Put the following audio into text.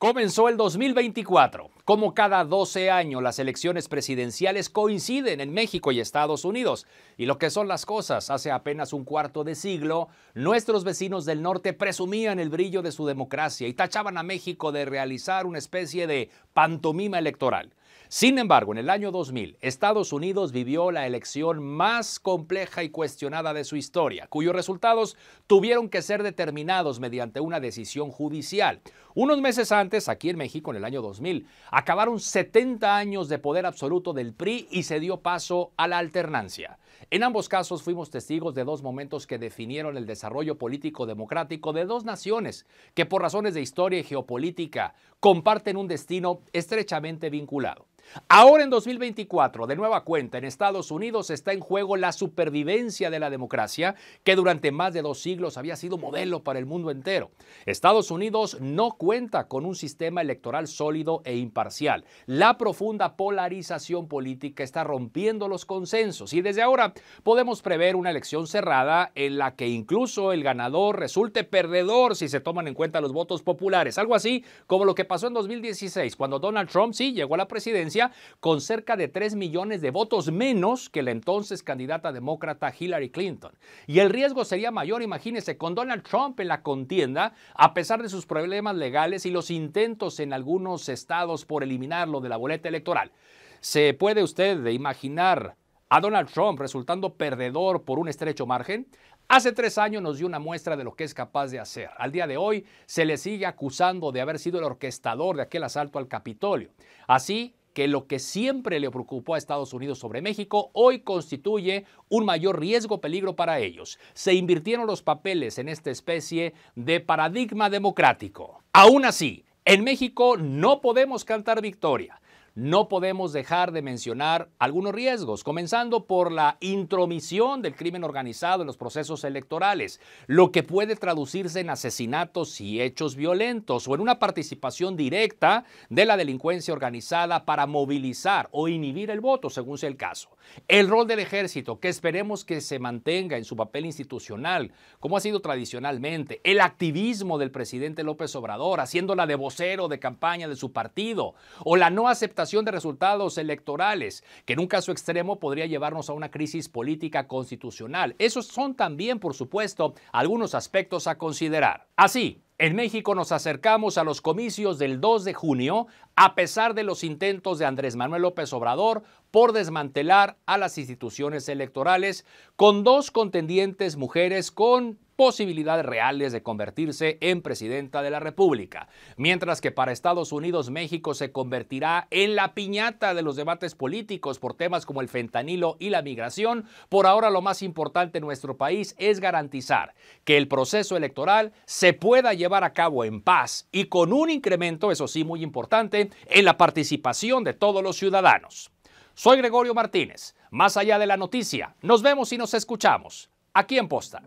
Comenzó el 2024. Como cada 12 años, las elecciones presidenciales coinciden en México y Estados Unidos. Y lo que son las cosas, hace apenas un cuarto de siglo, nuestros vecinos del norte presumían el brillo de su democracia y tachaban a México de realizar una especie de pantomima electoral. Sin embargo, en el año 2000, Estados Unidos vivió la elección más compleja y cuestionada de su historia, cuyos resultados tuvieron que ser determinados mediante una decisión judicial. Unos meses antes, aquí en México, en el año 2000, acabaron 70 años de poder absoluto del PRI y se dio paso a la alternancia. En ambos casos fuimos testigos de dos momentos que definieron el desarrollo político democrático de dos naciones que por razones de historia y geopolítica comparten un destino estrechamente vinculado. Ahora en 2024, de nueva cuenta, en Estados Unidos está en juego la supervivencia de la democracia que durante más de dos siglos había sido modelo para el mundo entero. Estados Unidos no cuenta con un sistema electoral sólido e imparcial. La profunda polarización política está rompiendo los consensos y desde ahora podemos prever una elección cerrada en la que incluso el ganador resulte perdedor si se toman en cuenta los votos populares. Algo así como lo que pasó en 2016, cuando Donald Trump sí llegó a la presidencia con cerca de 3 millones de votos menos que la entonces candidata demócrata Hillary Clinton. Y el riesgo sería mayor, imagínese, con Donald Trump en la contienda, a pesar de sus problemas legales y los intentos en algunos estados por eliminarlo de la boleta electoral. ¿Se puede usted imaginar a Donald Trump resultando perdedor por un estrecho margen? Hace tres años nos dio una muestra de lo que es capaz de hacer. Al día de hoy se le sigue acusando de haber sido el orquestador de aquel asalto al Capitolio. Así que lo que siempre le preocupó a Estados Unidos sobre México hoy constituye un mayor riesgo peligro para ellos. Se invirtieron los papeles en esta especie de paradigma democrático. Aún así, en México no podemos cantar victoria no podemos dejar de mencionar algunos riesgos, comenzando por la intromisión del crimen organizado en los procesos electorales, lo que puede traducirse en asesinatos y hechos violentos o en una participación directa de la delincuencia organizada para movilizar o inhibir el voto, según sea el caso. El rol del ejército, que esperemos que se mantenga en su papel institucional, como ha sido tradicionalmente, el activismo del presidente López Obrador, haciéndola de vocero de campaña de su partido, o la no aceptación de resultados electorales, que en un caso extremo podría llevarnos a una crisis política constitucional. Esos son también, por supuesto, algunos aspectos a considerar. Así, en México nos acercamos a los comicios del 2 de junio a pesar de los intentos de Andrés Manuel López Obrador por desmantelar a las instituciones electorales con dos contendientes mujeres con posibilidades reales de convertirse en presidenta de la República, mientras que para Estados Unidos México se convertirá en la piñata de los debates políticos por temas como el fentanilo y la migración, por ahora lo más importante en nuestro país es garantizar que el proceso electoral se pueda llevar a cabo en paz y con un incremento, eso sí, muy importante, en la participación de todos los ciudadanos. Soy Gregorio Martínez. Más allá de la noticia, nos vemos y nos escuchamos aquí en Posta.